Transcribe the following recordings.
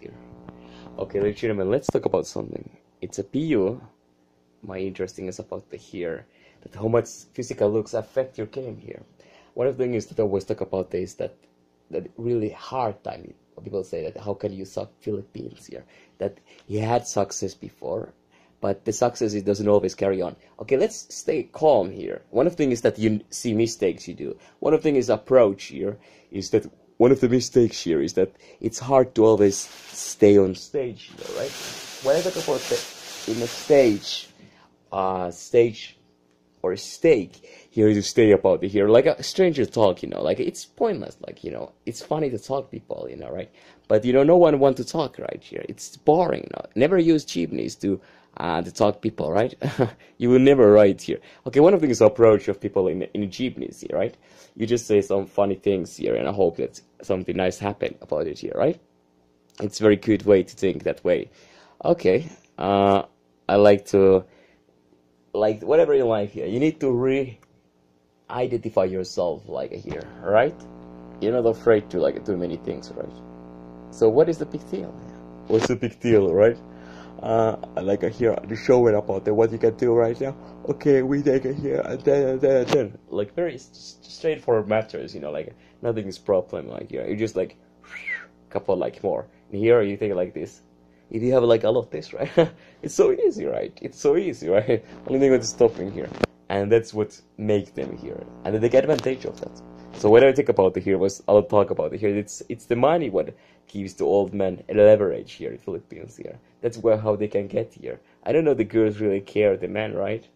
Here. Okay, ladies and gentlemen, let's talk about something. It's a PU. My interesting is about the here, that how much physical looks affect your game here. One of the things that I always talk about is that that really hard time. People say that how can you suck Philippines here? That he had success before, but the success it doesn't always carry on. Okay, let's stay calm here. One of the things is that you see mistakes you do. One of the things approach here is that one of the mistakes here is that it's hard to always stay on stage, you know, right? When I talk about the, in a stage, uh, stage or steak here you stay about it here, like a stranger talk, you know, like it's pointless, like, you know, it's funny to talk people, you know, right? But, you know, no one want to talk right here. It's boring, you know? Never use jeepneys to uh, to talk people, right? you will never write here. Okay, one of the things approach of people in in jeepneys here, right? You just say some funny things here, and I hope that something nice happen about it here, right? It's very good way to think that way. Okay, uh, I like to like whatever you like here. You need to re identify yourself like here, right? You're not afraid to like do many things, right? So what is the big deal? What's the big deal, right? uh, like I hear the showing about the, what you can do right now. Okay, we take it here and then and then and then. Like very straightforward matters, you know, like nothing is problem. Like you, know, you just like couple like more. And here you think like this. If you have like all of this, right? it's so easy, right? It's so easy, right? Only thing that's stopping here, and that's what makes them here, and they get advantage of that. So what I think about the here was I'll talk about it here. It's it's the money what gives the old men a leverage here in Philippines here. That's where how they can get here. I don't know the girls really care the men, right?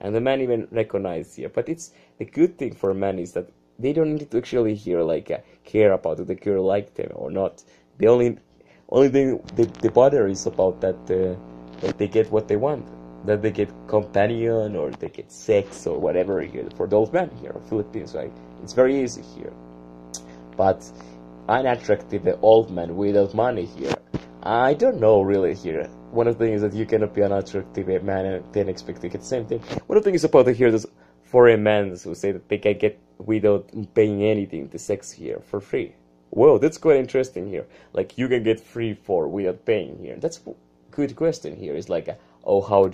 And the men even recognize here. But it's the good thing for men is that they don't need to actually here like uh, care about if the girl like them or not. The only only thing the, the bother is about that uh, that they get what they want that they get companion or they get sex or whatever here for those men here in Philippines, right? It's very easy here. But unattractive old man without money here. I don't know really here. One of the things that you cannot be an attractive man and then expect to get the same thing. One of the things about here is foreign men who say that they can get without paying anything the sex here for free. Whoa, that's quite interesting here. Like you can get free for without paying here. That's good question here. It's like, oh, how